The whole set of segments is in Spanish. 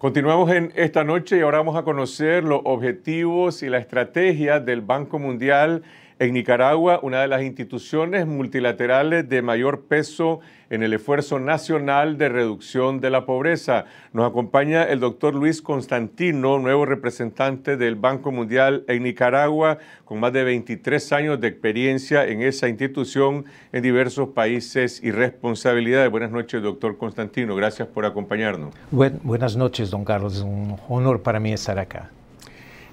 Continuamos en esta noche y ahora vamos a conocer los objetivos y la estrategia del Banco Mundial en Nicaragua, una de las instituciones multilaterales de mayor peso en el esfuerzo nacional de reducción de la pobreza. Nos acompaña el doctor Luis Constantino, nuevo representante del Banco Mundial en Nicaragua, con más de 23 años de experiencia en esa institución en diversos países y responsabilidades. Buenas noches, doctor Constantino. Gracias por acompañarnos. buenas noches, don Carlos. Es un honor para mí estar acá.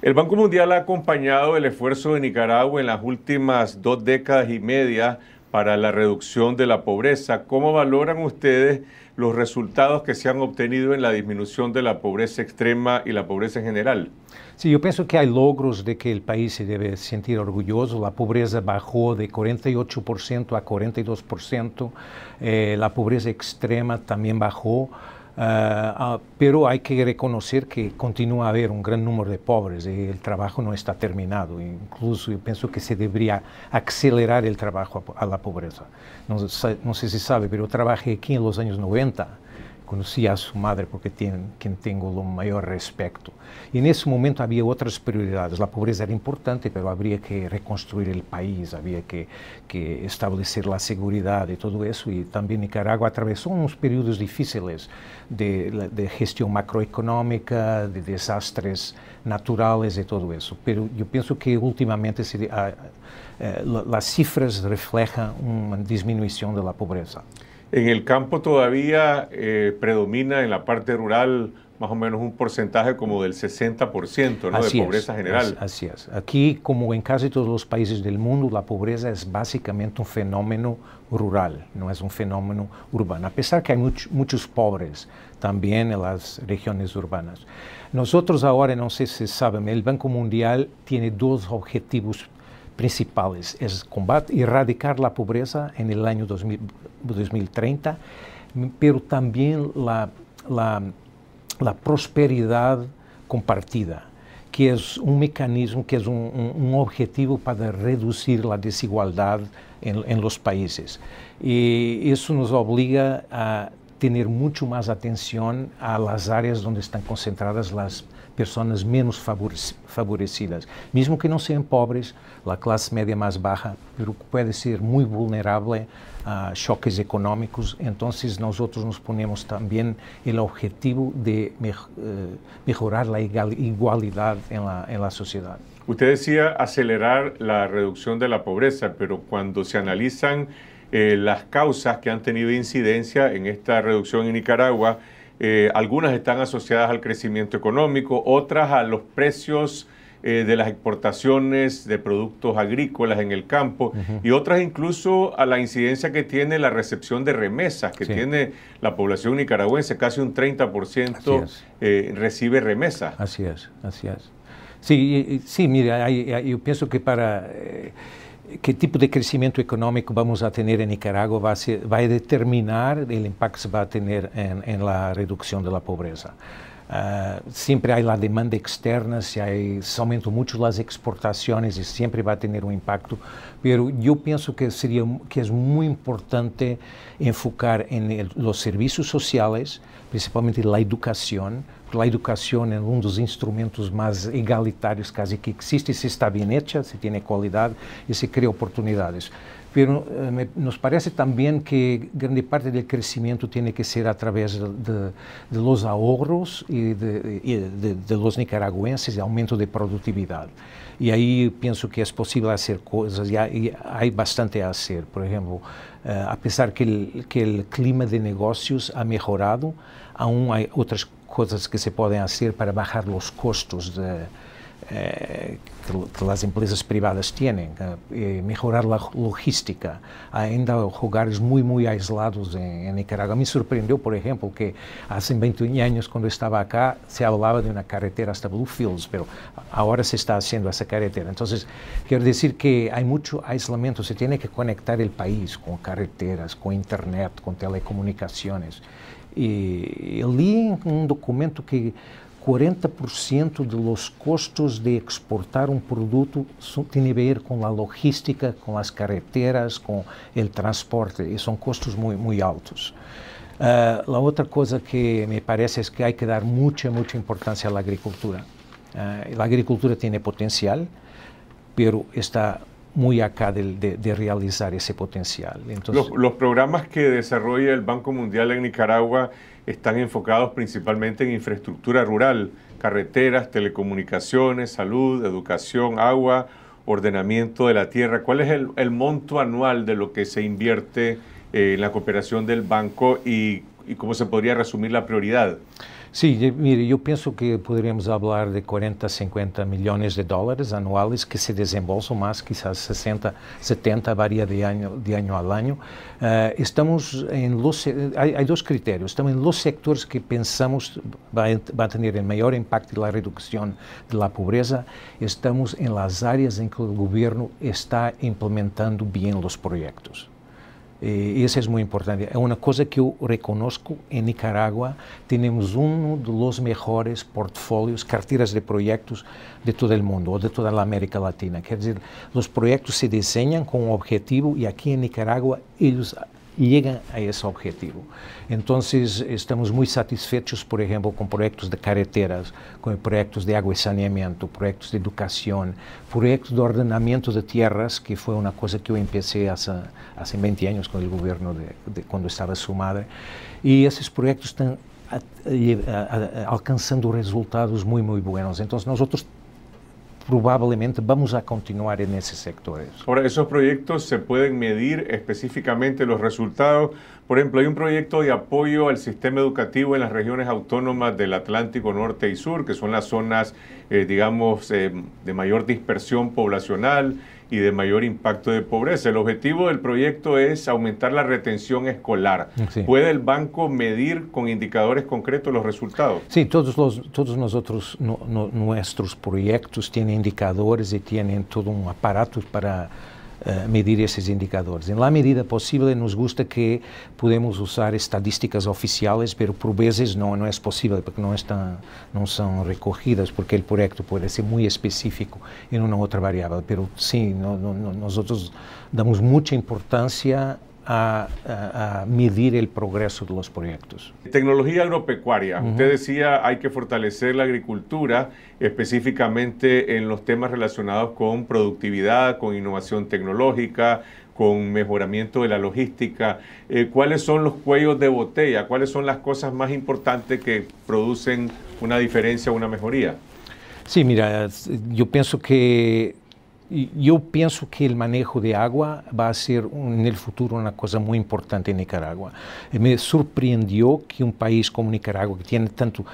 El Banco Mundial ha acompañado el esfuerzo de Nicaragua en las últimas dos décadas y media para la reducción de la pobreza. ¿Cómo valoran ustedes los resultados que se han obtenido en la disminución de la pobreza extrema y la pobreza en general? Sí, yo pienso que hay logros de que el país se debe sentir orgulloso. La pobreza bajó de 48% a 42%. Eh, la pobreza extrema también bajó. Uh, pero hay que reconocer que continúa a haber un gran número de pobres y el trabajo no está terminado. Incluso yo pienso que se debería acelerar el trabajo a, a la pobreza. No, no, sé si sabe, pero trabajé aquí en los años 90 conocí a su madre porque tiene, quien tengo lo mayor respeto. Y en ese momento había otras prioridades. La pobreza era importante, pero habría que reconstruir el país, había que, que establecer la seguridad y todo eso. Y también Nicaragua atravesó unos periodos difíciles de, de macroeconómica, de desastres naturales y todo eso. Pero yo pienso que últimamente se, a, a, a, las cifras reflejan una disminución de la pobreza. En el campo todavía eh, predomina en la parte rural más o menos un porcentaje como del 60% ¿no? de pobreza es, general. Es, así es. Aquí, como en casi todos los países del mundo, la pobreza es básicamente un fenómeno rural, no es un fenómeno urbano, a pesar que hay much, muchos pobres también en las regiones urbanas. Nosotros ahora, no sé si saben, el Banco Mundial tiene dos objetivos principales es combate, erradicar la pobreza en el año 2000, 2030, pero también la, la, prosperidad compartida, que es un mecanismo, que es un, un, un objetivo para reducir la desigualdad en, en, los países. Y eso nos obliga a tener mucho más atención a las áreas donde están concentradas las personas menos favorecidas, mesmo que não sejam pobres, a classe média mais baixa, pero pode ser muito vulnerável a choques económicos, então nós outros nos ponemos também o objetivo de melhorar a igualdade em la, en la sociedade. Usted decía acelerar la reducción de la pobreza, pero cuando se analizan eh, las causas que han tenido incidencia en esta reducción en Nicaragua, Eh, algunas están asociadas al crecimiento económico, otras a los precios eh, de las exportaciones de productos agrícolas en el campo uh -huh. y otras incluso a la incidencia que tiene la recepción de remesas que sí. tiene la población nicaragüense, casi un 30% eh, recibe remesas. Así es, así es. Sí, sí mira, hay, hay, yo pienso que para eh, qué tipo de crecimiento económico vamos a tener en Nicaragua va a, ser, va a determinar el impacto que se va a tener en, en la reducción de la pobreza. Uh, siempre hay la demanda externa, se, hay, se aumentan mucho las exportaciones y siempre va a tener un impacto, pero yo pienso que, sería, que es muy importante enfocar en el, los servicios sociales, principalmente la educación, porque la educación es uno de los instrumentos más egalitarios casi que existe, se está bien hecha, se tiene calidad y se crea oportunidades. Pero eh, me, nos parece también que grande parte del crecimiento tiene que ser a través de, de, de los ahorros y, de, y de, los nicaragüenses y aumento de productividad. Y ahí pienso que es posible hacer cosas, y hay, y hay bastante a hacer. Por ejemplo, eh, a pesar que el, que el clima de negocios ha mejorado, aún hay otras cosas que se pueden hacer para bajar los costos de, eh, que, que, empresas privadas tienen, eh, mejorar la logística. Ainda lugares muy, muy aislados en, en, Nicaragua. Me sorprendió, por ejemplo, que hace 21 años, cuando estaba acá, se hablaba de una carretera hasta Bluefields, pero ahora se está haciendo esa carretera. Entonces, quiero decir que hay mucho aislamiento. Se tiene que conectar el país con carreteras, con internet, con telecomunicaciones. E eu li um documento que 40% dos custos de exportar um produto tem a ver com a logística, com as carreteras, com o transporte, e são custos muito, muito altos. Uh, la otra cosa que me parece es que hay que dar mucha, mucha importancia a la agricultura. Uh, la agricultura tiene potencial, pero está muy acá de, de, de realizar ese potencial. Los, los, programas que desarrolla el Banco Mundial en Nicaragua están enfocados principalmente en infraestructura rural, carreteras, telecomunicaciones, salud, educación, agua, ordenamiento de la tierra. ¿Cuál es el, el monto anual de lo que se invierte eh, en la cooperación del banco y, y cómo se podría resumir la prioridad? Sí, mire, yo pienso que podríamos hablar de 40, 50 millones de dólares anuales que se desembolsan más, quizás 60, 70, varía de año, de año al año. Uh, estamos en los, hay, hay, dos criterios, estamos en los sectores que pensamos va, va a tener el mayor impacto en la reducción de la pobreza, estamos en las áreas en que el gobierno está implementando bien los proyectos. E isso é muito importante. É uma coisa que eu reconozco em Nicarágua. Temos um dos melhores portfólios, carteiras de projetos de todo o mundo, ou de toda a América Latina. Quer dizer, os projetos se desenham com um objetivo e aqui em Nicarágua eles llegan a ese objetivo. Entonces, estamos muy satisfechos, por ejemplo, con proyectos de carreteras, con proyectos de agua y saneamiento, proyectos de educación, proyectos de ordenamiento de tierras, que fue una cosa que yo empecé hace, hace 20 años con el gobierno de, de cuando estaba su madre. Y esos proyectos están a, a, a, alcanzando resultados muy, muy buenos. Entonces, nosotros probablemente vamos a continuar en esos sectores. Ahora, esos proyectos se pueden medir específicamente los resultados. Por ejemplo, hay un proyecto de apoyo al sistema educativo en las regiones autónomas del Atlántico Norte y Sur, que son las zonas, eh, digamos, eh, de mayor dispersión poblacional y de mayor impacto de pobreza. El objetivo del proyecto es aumentar la retención escolar. Sí. ¿Puede el banco medir con indicadores concretos los resultados? Sí, todos, los, todos nosotros, no, no, nuestros proyectos tienen indicadores y tienen todo un aparato para uh, medir esses indicadores. Em la medida possível, nos gusta que podemos usar estadísticas oficiais, mas por vezes não, não é possível porque não estão não são recorridas, porque o projeto pode ser muito específico em uma outra variável. Pero sim, nós damos muita importância a, a, a, medir el progreso de los proyectos. Tecnología agropecuaria. Uh -huh. Usted decía hay que fortalecer la agricultura, específicamente en los temas relacionados con productividad, con innovación tecnológica, con mejoramiento de la logística. Eh, ¿Cuáles son los cuellos de botella? ¿Cuáles son las cosas más importantes que producen una diferencia o una mejoría? Sí, mira, yo pienso que eu penso que o manejo de água vai ser no futuro uma coisa muito importante em Nicarágua. Me surpreendeu que um país como Nicarágua, que tem tanto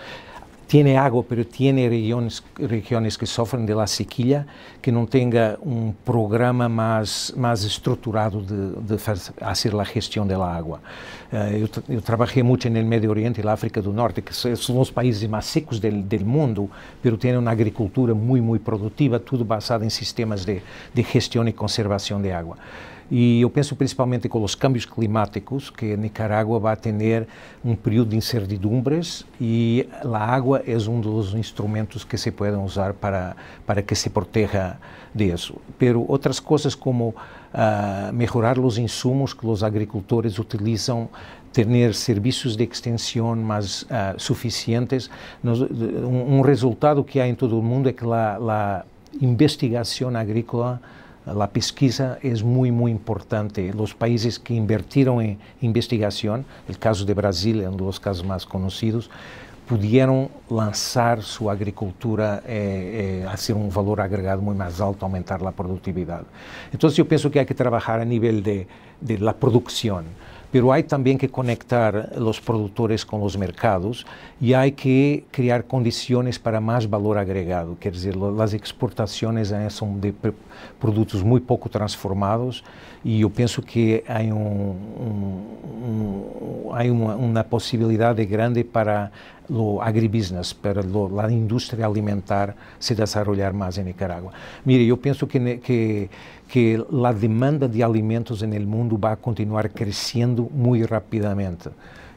tiene agua, pero tiene regiones, regiones que sufren de la sequía, que no tenga un programa más, más estructurado de, de hacer la gestión de la agua. Uh, yo, yo, trabajé mucho en el Medio Oriente y la África del Norte, que son los países más secos del, del mundo, pero tienen una agricultura muy, muy productiva, todo basado en sistemas de, de gestión y conservación de agua. E eu penso principalmente com os câmbios climáticos, que Nicarágua vai ter um período de incertidumbres e a água é um dos instrumentos que se podem usar para, para que se proteja disso. Pero outras coisas como uh, melhorar os insumos que os agricultores utilizam ter serviços de extensão mais uh, suficientes. Nos, um, um, resultado que há em todo o mundo é que a investigação agrícola la pesquisa es muy, muy importante. Los países que invirtieron en investigación, el caso de Brasil es uno de los casos más conocidos, pudieron lanzar su agricultura, eh, eh, hacer un valor agregado muy más alto, aumentar la productividad. Entonces yo pienso que hay que trabajar a nivel de, de la producción pero hay también que conectar los productores con los mercados y hay que crear condiciones para más valor agregado. Quer dizer, las exportaciones eh, son de produtos muy poco transformados y yo pienso que hay, un, un, hay una, una, posibilidad de grande para lo agribusiness, para lo, la industria alimentar se desarrollar más en Nicaragua. Mire, yo pienso que, que que a demanda de alimentos no mundo vai continuar crescendo muito rapidamente.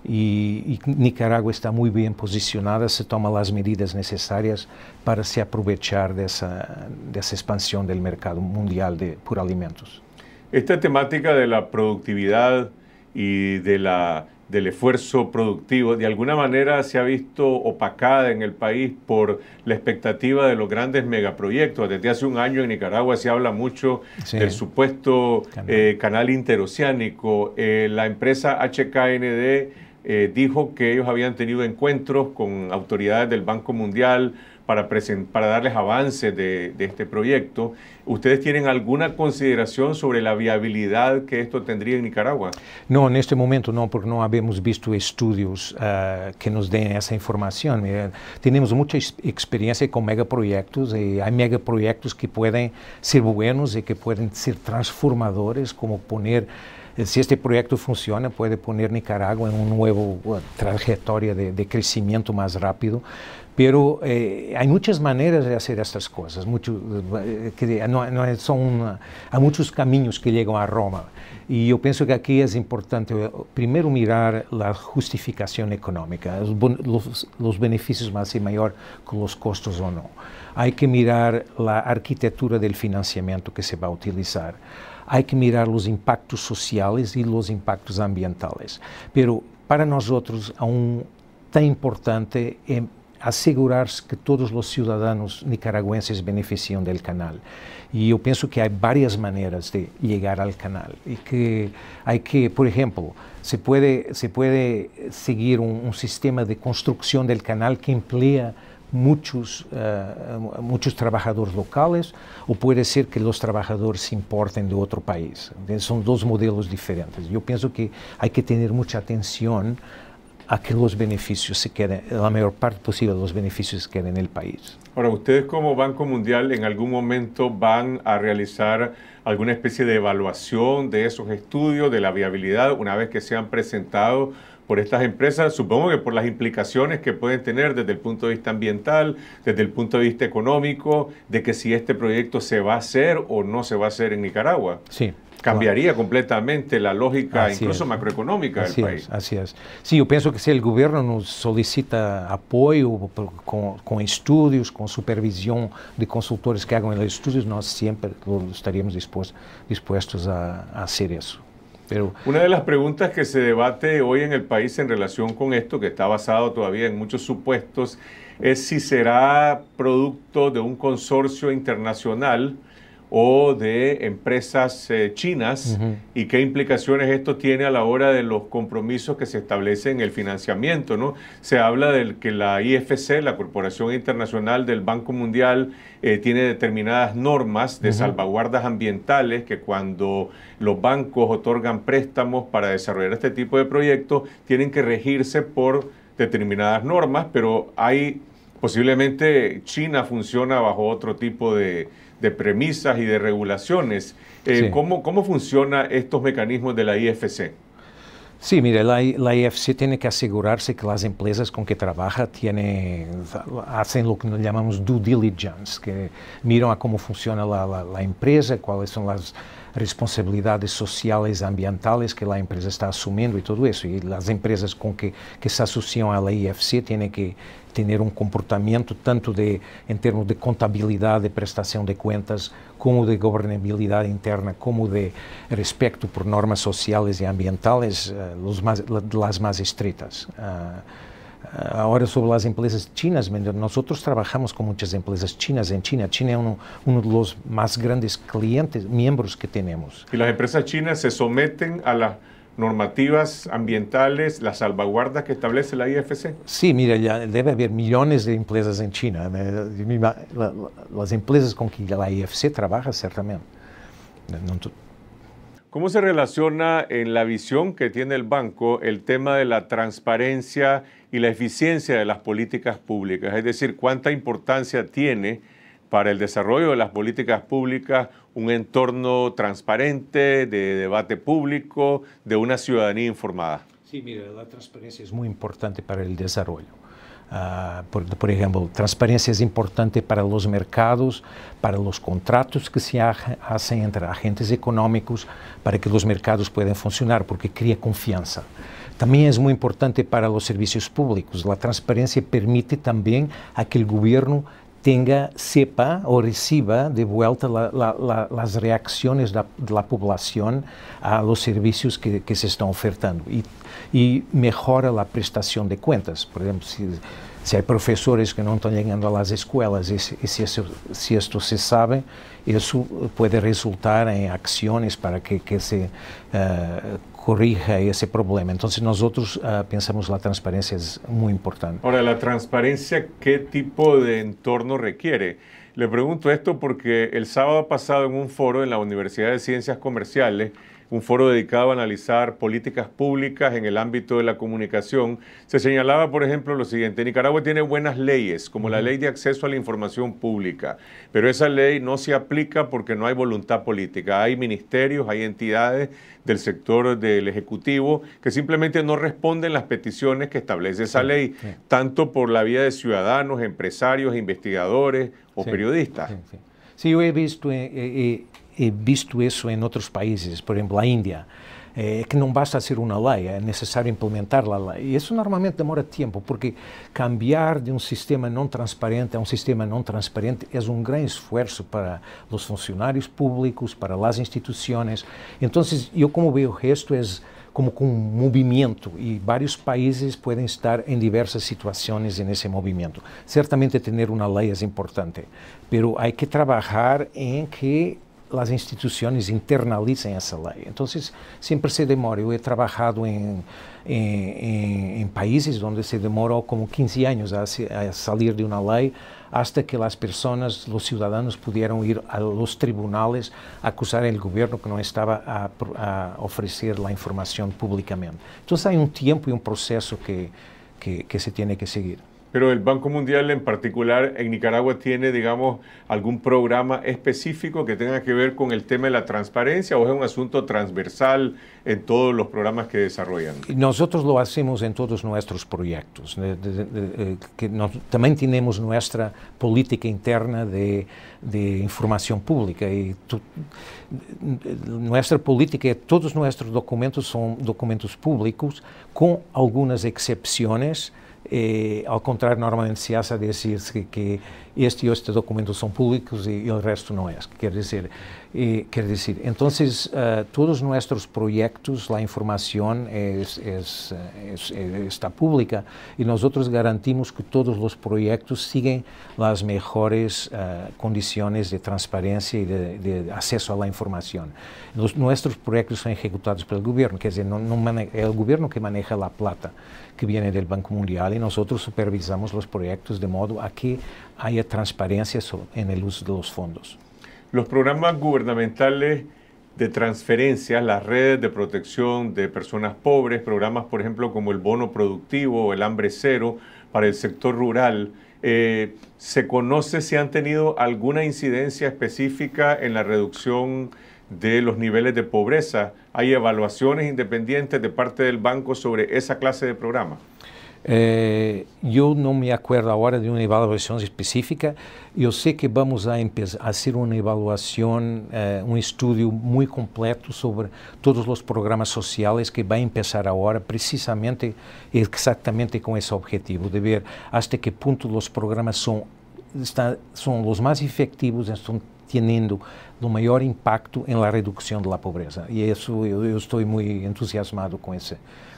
E, e, Nicarágua está muito bem posicionada, se toma as medidas necessárias para se aproveitar dessa, dessa expansão do mercado mundial de, por alimentos. Esta temática de la productividad y de la, del esfuerzo productivo, de alguna manera se ha visto opacada en el país por la expectativa de los grandes megaproyectos. Desde hace un año en Nicaragua se habla mucho del supuesto canal, eh, canal interoceánico. Eh, la empresa HKND eh, dijo que ellos habían tenido encuentros con autoridades del Banco Mundial, para, para darles avances de, de, este proyecto. ¿Ustedes tienen alguna consideración sobre la viabilidad que esto tendría en Nicaragua? No, en este momento no, porque no habíamos visto estudios uh, que nos den esa información. Mira, tenemos mucha experiencia con megaproyectos y hay megaproyectos que pueden ser buenos y que pueden ser transformadores, como poner si este proyecto funciona, puede poner Nicaragua en una nueva trayectoria de, de crecimiento más rápido. Pero eh, hay muchas maneras de hacer estas cosas, mucho, eh, que no, no son, hay muchos caminos que llegan a Roma. Y yo pienso que aquí es importante eh, primero mirar la justificación económica, los, los, los beneficios más y mayor con los costos o no. Hay que mirar la arquitectura del financiamiento que se va a utilizar. Hay que mirar los impactos sociales y los impactos ambientales. Pero para nosotros aún tan importante es asegurarse que todos os cidadãos nicaragüenses beneficiam do canal. E eu penso que há várias maneiras de chegar ao canal e que há que, por exemplo, se pode se pode seguir um, um sistema de construção do canal que emplea muitos uh, muitos trabalhadores locais ou pode ser que os trabalhadores se importem de outro país. São dois modelos diferentes. Eu penso que há que ter muita atenção a que los beneficios se queden, la mayor parte posible de los beneficios se queden en el país. Ahora, ustedes como Banco Mundial en algún momento van a realizar alguna especie de evaluación de esos estudios, de la viabilidad, una vez que sean presentados por estas empresas, supongo que por las implicaciones que pueden tener desde el punto de vista ambiental, desde el punto de vista económico, de que si este proyecto se va a hacer o no se va a hacer en Nicaragua. Sí, cambiaría completamente la lógica, así incluso es. macroeconómica así del país. Es, así es. Sí, yo pienso que si el gobierno nos solicita apoyo con, con, estudios, con supervisión de consultores que hagan los estudios, nosotros siempre estaríamos dispuestos, dispuestos a, a hacer eso. Pero, Una de las preguntas que se debate hoy en el país en relación con esto, que está basado todavía en muchos supuestos, es si será producto de un consorcio internacional o de empresas eh, chinas uh -huh. y qué implicaciones esto tiene a la hora de los compromisos que se establecen en el financiamiento. ¿no? Se habla de que la IFC, la Corporación Internacional del Banco Mundial, eh, tiene determinadas normas de uh -huh. salvaguardas ambientales que cuando los bancos otorgan préstamos para desarrollar este tipo de proyectos, tienen que regirse por determinadas normas, pero hay posiblemente China funciona bajo otro tipo de de premisas y de regulaciones. Eh, sí. ¿cómo, ¿Cómo funcionan estos mecanismos de la IFC? Sí, mire, la, la, IFC tiene que asegurarse que las empresas con que trabaja tiene, hacen lo que llamamos due diligence, que miran a cómo funciona la, la, la empresa, cuáles son las responsabilidades sociales, ambientales que la empresa está asumiendo y todo eso. Y las empresas con que, que se asocian a la IFC tienen que tener un comportamiento tanto de, en términos de contabilidad, de prestación de cuentas, como de gobernabilidad interna, como de respeto por normas sociales y ambientales, uh, los más, las más estrictas. Uh, Ahora sobre las empresas chinas, nosotros trabajamos con muchas empresas chinas en China. China es uno, uno, de los más grandes clientes, miembros que tenemos. ¿Y las empresas chinas se someten a las normativas ambientales, las salvaguardas que establece la IFC? Sí, mira, ya debe haber millones de empresas en China. Las empresas con que la IFC trabaja, ciertamente. ¿Cómo se relaciona en la visión que tiene el banco el tema de la transparencia y la eficiencia de las políticas públicas? Es decir, ¿cuánta importancia tiene para el desarrollo de las políticas públicas un entorno transparente, de debate público, de una ciudadanía informada? Sí, mira, la transparencia es muy importante para el desarrollo. Uh, por, por, ejemplo, transparencia es importante para los mercados, para los contratos que se ha, hacen entre agentes económicos, para que los mercados puedan funcionar, porque crea confianza. También es muy importante para los servicios públicos. La transparencia permite también a que el gobierno tenga, sepa o reciba de vuelta la, la, la, población a los servicios que, que se están ofertando y, y, mejora la prestación de cuentas. Por ejemplo, si, si hay profesores que no están llegando a las escuelas y, si, si, eso, si, esto se sabe, eso puede resultar en acciones para que, que se uh, corrija ese problema. Entonces nosotros uh, pensamos la transparencia es muy importante. Ahora, la transparencia, ¿qué tipo de entorno requiere? Le pregunto esto porque el sábado pasado en un foro en la Universidad de Ciencias Comerciales, un foro dedicado a analizar políticas públicas en el ámbito de la comunicación, se señalaba, por ejemplo, lo siguiente, Nicaragua tiene buenas leyes, como la ley de acceso a la información pública, pero esa ley no se aplica porque no hay voluntad política. Hay ministerios, hay entidades del sector del Ejecutivo que simplemente no responden las peticiones que establece esa ley, tanto por la vía de ciudadanos, empresarios, investigadores o periodistas. Sí, yo he visto eh, eh, he visto isso em outros países, por exemplo, a Índia, é, que não basta ser uma lei, é necessário implementar a lei. E isso normalmente demora tempo, porque cambiar de um sistema não transparente a um sistema não transparente é um grande esforço para os funcionários públicos, para as instituições. Então, eu como vejo o é como com um movimento e vários países podem estar em diversas situações nesse movimento. Certamente ter uma lei é importante, mas há que trabalhar em que as instituições internalizem essa lei. Então, sempre se demora. Eu he trabalhado em, em, em, países onde se demorou como 15 anos a, a sair de uma lei hasta que as pessoas, os cidadãos, puderam ir aos tribunais acusar o governo que não estava a, a oferecer a informação publicamente. Então, há um tempo e um processo que, que, que se tem que seguir. Pero el Banco Mundial en particular en Nicaragua tiene, digamos, algún programa específico que tenga que ver con el tema de la transparencia o es un asunto transversal en todos los programas que desarrollan. Nosotros lo hacemos en todos nuestros proyectos. De, de, de, eh, que nos, también tenemos nuestra política interna de, información pública y tu, nuestra política, todos nuestros documentos son documentos públicos con algunas excepciones. Eh, ao contrário, normalmente se acha dizer-se que este e este documentos são públicos e, o resto não é. Quer dizer, e, quer dizer, então, uh, todos nossos projetos, a informação é, é, é, está pública e nós garantimos que todos os projetos sigam as melhores uh, condições de transparência e de, de acesso à informação. Os, nossos projetos são executados pelo governo, quer dizer, não, não é o governo que maneja a plata que vem do Banco Mundial e nós supervisamos os projetos de modo a que haya transparencia en el uso de los fondos. Los programas gubernamentales de transferencias, las redes de protección de personas pobres, programas por ejemplo como el bono productivo o el hambre cero para el sector rural, eh, ¿se conoce si han tenido alguna incidencia específica en la reducción de los niveles de pobreza? ¿Hay evaluaciones independientes de parte del banco sobre esa clase de programas? É, eu não me acordo agora de uma avaliação específica. Eu sei que vamos a, a ser uma avaliação, uh, um estudo muito completo sobre todos os programas sociais que vai começar agora, precisamente, exatamente com esse objetivo, de ver até que ponto os programas são, são os mais efetivos, estão tendo o maior impacto em la redução da pobreza. E isso eu, eu estou muito entusiasmado com esse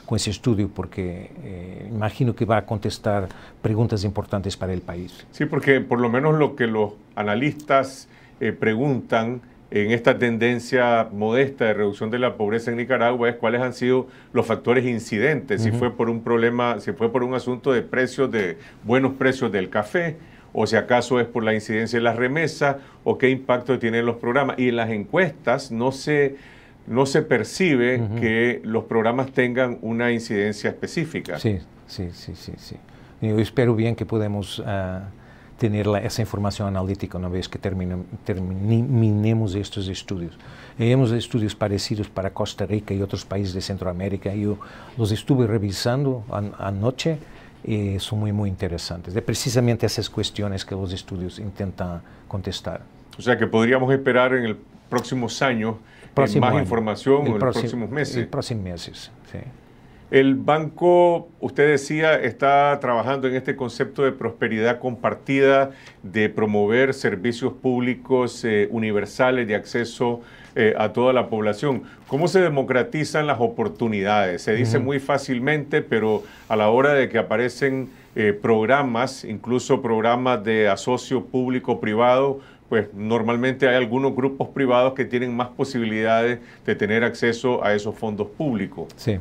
com esse estudo, porque eh, imagino que vai a contestar preguntas importantes para o país. Sí, porque por lo menos lo que los analistas eh, preguntan en esta tendencia modesta de reducción de la pobreza en Nicaragua es cuáles han sido los factores incidentes, uh -huh. si fue por un problema, si fue por un asunto de precios de buenos precios del café o si acaso es por la incidencia de las remesas o qué impacto tienen los programas. Y en las encuestas no se no se percibe que los programas tengan una incidencia específica. Sí, sí, sí, sí. sí. Yo espero bien que podamos uh, tener esa información analítica una vez que terminemos estos estudios. Hemos estudios parecidos para Costa Rica y otros países de Centroamérica. Yo los estuve revisando anoche y son muy, muy interesantes. Es precisamente esas cuestiones que los estudios intentan contestar. O sea que podríamos esperar en el próximos años próximo más información en los próximos meses. En próximos meses, sí. El banco, usted decía, está trabajando en este concepto de prosperidad compartida, de promover servicios públicos eh, universales de acceso eh, a toda la población. ¿Cómo se democratizan las oportunidades? Se dice muy fácilmente, pero a la hora de que aparecen eh, programas, incluso programas de asocio público-privado, pues normalmente hay algunos grupos privados que tienen más posibilidades de tener acceso a esos fondos públicos. Sí.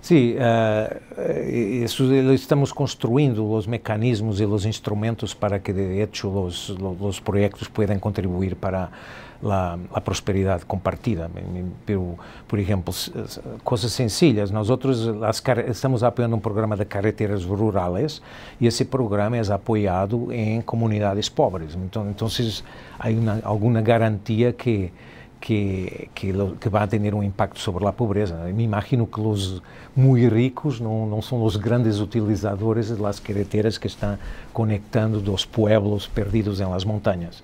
Sí, uh, isso, estamos construindo os mecanismos e os instrumentos para que, de hecho, os, os projetos possam contribuir para a, a prosperidade compartida. Por, por exemplo, coisas sencillas. Nós estamos apoiando um programa de carreteras rurais e esse programa é apoiado em comunidades pobres. Então, então há uma, alguma garantia que que, que, que va a tener un impacto sobre la pobreza. Me imagino que los muy ricos no, no son los grandes utilizadores de las carreteras que están conectando dos pueblos perdidos en las montañas.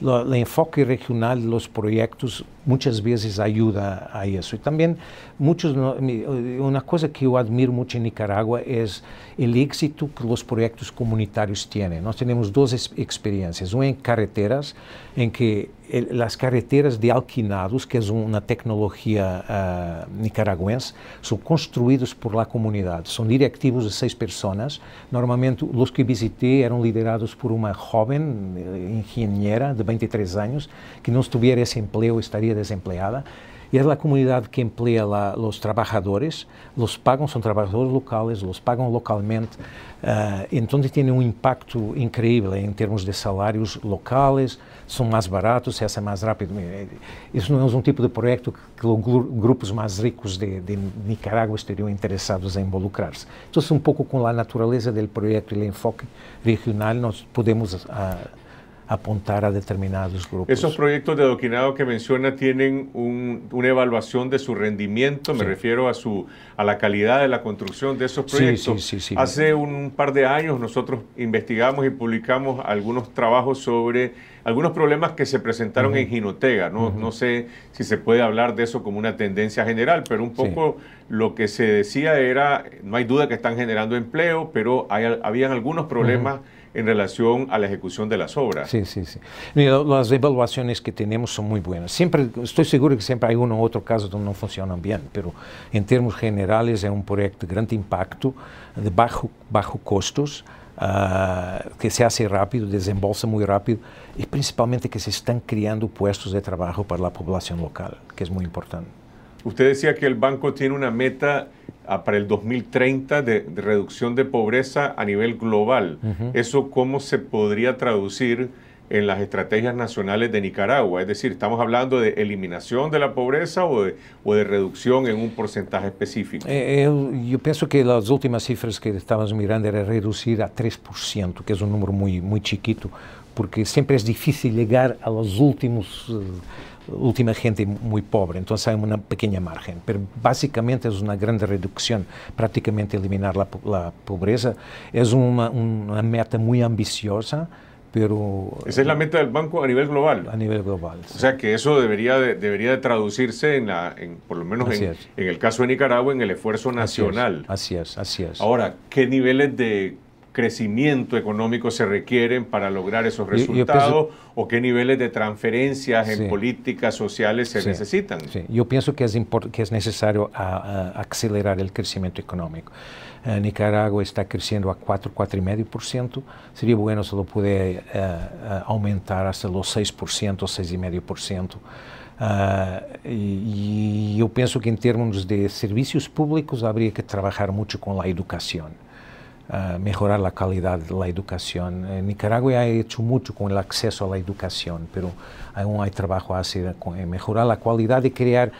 Entonces, el enfoque regional de los proyectos muchas veces ayuda a eso. Y también muchos, una cosa que yo admiro mucho en Nicaragua es el éxito que los proyectos comunitarios tienen. Nós tenemos dos experiencias, una en carreteras, en que las carreteras de alquinados, que es una tecnología uh, nicaragüense, son construídos por la comunidad. Son directivos de seis personas. Normalmente los que visité eran liderados por una joven eh, ingeniera de 23 años que no tuviera ese empleo estaría desempleada. Y es la comunidad que emplea la, los trabajadores, los pagan, son trabajadores locales, los pagan localmente, uh, entonces tiene un impacto increíble en términos de salarios locales, son más baratos, se hace más rápido. Isso não é um tipo de projeto que, grupos mais ricos de, de, Nicaragua estariam interessados em involucrar-se. Então, um pouco com a natureza do projeto e o enfoque regional, nós podemos uh, apuntar a determinados grupos. Esos proyectos de adoquinado que menciona tienen un, una evaluación de su rendimiento, me sí. refiero a, su, a la calidad de la construcción de esos proyectos. Sí, sí, Hace un par de años nosotros investigamos y publicamos algunos trabajos sobre algunos problemas que se presentaron uh -huh. en Jinotega. ¿no? Uh -huh. no sé si se puede hablar de eso como una tendencia general, pero un poco lo que se decía era, no hay duda que están generando empleo, pero hay, habían algunos problemas. Uh -huh en relación a la ejecución de las obras. Sí, sí, sí. Mira, las evaluaciones que tenemos son muy buenas. Siempre, estoy seguro que siempre hay uno u otro caso donde no funcionan bien, pero en términos generales es un proyecto de gran impacto, de bajo, bajo costos, uh, que se hace rápido, desembolsa muy rápido y principalmente que se están creando puestos de trabajo para la población local, que es muy importante. Usted decía que el banco tiene una meta para el 2030 de, de, reducción de pobreza a nivel global. Uh -huh. ¿Eso cómo se podría traducir en las estrategias nacionales de Nicaragua? Es decir, ¿estamos hablando de eliminación de la pobreza o de, o de reducción en un porcentaje específico? Eh, eu, eu penso que as últimas cifras que estávamos mirando era reducir a 3%, que é um número muito, muito chiquito, porque sempre é difícil chegar aos últimos... Uh, última gente muy pobre, entonces hay una pequeña margen, pero básicamente es una gran reducción, prácticamente eliminar la, la pobreza. Es una, una, meta muy ambiciosa, pero... Esa es la meta del banco a nivel global. A nivel global. Sí. O sea que eso debería de, debería de traducirse en, la, en por lo menos en, en, el caso de Nicaragua, en el esfuerzo nacional. Así es, así es. Así es. Ahora, ¿qué niveles de crecimiento económico se requieren para lograr esos resultados yo, yo pienso, o qué niveles de transferencias sí, en políticas sociales se sí, necesitan. Sí. Yo pienso que es, que es necesario a, a acelerar el crecimiento económico. Uh, Nicaragua está creciendo a 4, 4,5%. Sería bueno si lo pudiera uh, uh, aumentar hasta los 6%, 6,5%. Uh, e, e eu penso que em termos de serviços públicos haveria que trabalhar muito com a educação. Uh, mejorar la calidad de la educación. En Nicaragua ha hecho mucho con el acceso a la educación, pero aún hay trabajo a hacer con mejorar la calidad y crear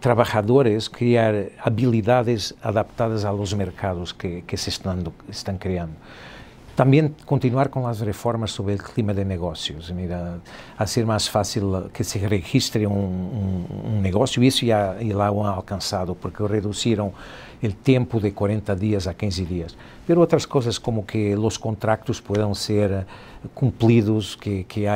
trabajadores, crear habilidades adaptadas a los mercados que, que se están creando. También continuar con las reformas sobre el clima de negocios, mira, hacer más fácil que se registre un, un, un negocio, eso ya, ya han alcanzado, porque reducieron el tiempo de 40 días a 15 días. Pero otras cosas como que los contratos puedan ser cumplidos, que, que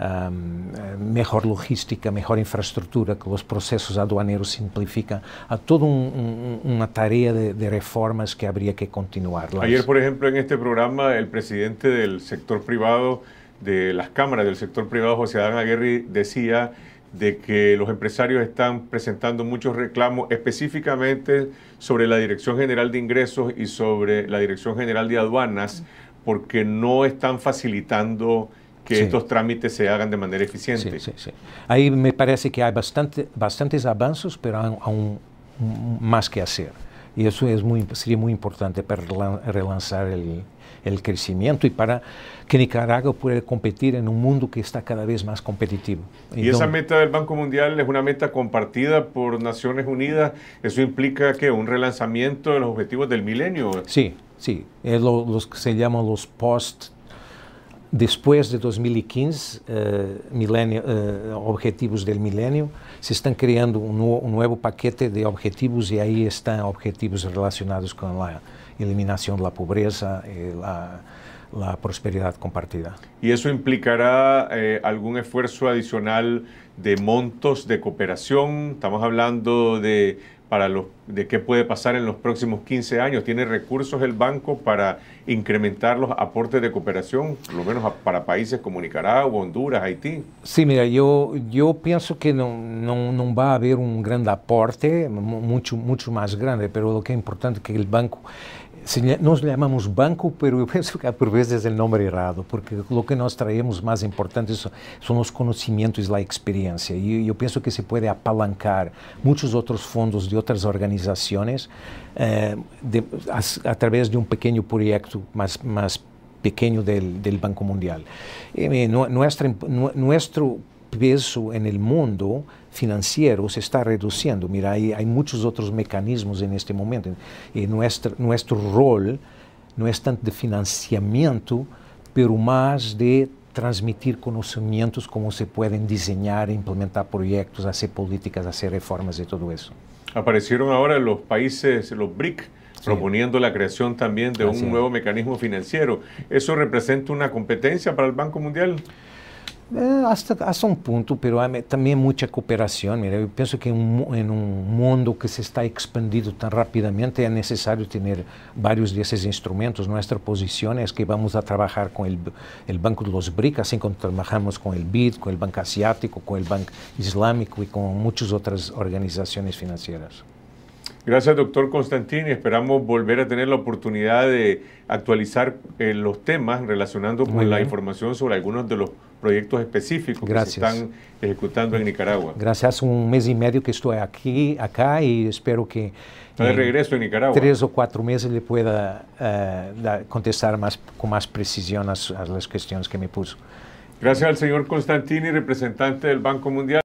um, mejor logística, mejor infraestructura, que los procesos aduaneros simplifican, a toda un, un, una tarea de, de, reformas que habría que continuar. Ayer, por ejemplo, en este programa, el presidente del sector privado, de las cámaras del sector privado, José Adán Aguirre, decía de que los empresarios están presentando muchos reclamos específicamente sobre la Dirección General de Ingresos y sobre la Dirección General de Aduanas porque no están facilitando que sí. estos trámites se hagan de manera eficiente. Sí, sí, Ahí me parece que hay bastante, bastantes avances, pero aún, más que hacer. Y eso es muy, sería muy importante para relanzar el, el crecimiento y para que Nicaragua pueda competir en un mundo que está cada vez más competitivo. Y esa meta del Banco Mundial es una meta compartida por Naciones Unidas. ¿Eso implica que un relanzamiento de los objetivos del milenio? Sí, sí. Es lo, los que se llaman los post Después de 2015, eh, milenio, eh, objetivos del milenio, se están creando un, nu un, nuevo paquete de objetivos y ahí están objetivos relacionados con la eliminación de la pobreza y la, la prosperidad compartida. ¿Y eso implicará eh, algún esfuerzo adicional de montos de cooperación? Estamos hablando de para los, de qué puede pasar en los próximos 15 años. ¿Tiene recursos el banco para incrementar los aportes de cooperación, por lo menos para países como Nicaragua, Honduras, Haití? Sí, mira, yo, yo pienso que no, no, no va a haber un gran aporte, mucho, mucho más grande, pero lo que es importante es que el banco nos llamamos banco, pero yo pienso que por veces es el nombre errado, porque lo que nos traemos más importante son los conocimientos y la experiencia. Y yo pienso que se puede apalancar muchos otros fondos de otras organizaciones eh, de, a, a, través de un pequeño proyecto más, más pequeño del, del Banco Mundial. Eh, nuestra, nuestro peso en el mundo financiero se está reduciendo. Mira, hay, hay muchos otros mecanismos en este momento y nuestro, nuestro rol no es tanto de financiamiento, pero más de transmitir conocimientos, cómo se pueden diseñar, implementar proyectos, hacer políticas, hacer reformas y todo eso. Aparecieron ahora los países, los BRIC, Sí. proponiendo la creación también de Así un nuevo es. mecanismo financiero. ¿Eso representa una competencia para el Banco Mundial? Eh, hasta, hasta, un punto, pero hay también mucha cooperación. Mira, yo pienso que en, en, un mundo que se está expandiendo tan rápidamente es necesario tener varios de esos instrumentos. Nuestra posición es que vamos a trabajar con el, el Banco de los BRIC, así como trabajamos con el BID, con el Banco Asiático, con el Banco Islámico y con muchas otras organizaciones financieras. Gracias, doctor Constantini. Esperamos volver a tener la oportunidad de actualizar eh, los temas relacionando con la información sobre algunos de los proyectos específicos Gracias. que se están ejecutando en Nicaragua. Gracias, un mes y medio que estoy aquí, acá y espero que Está de regreso en Nicaragua. tres o cuatro meses le pueda uh, contestar más, con más precisión a, a las cuestiones que me puso. Gracias al señor Constantini, representante del Banco Mundial.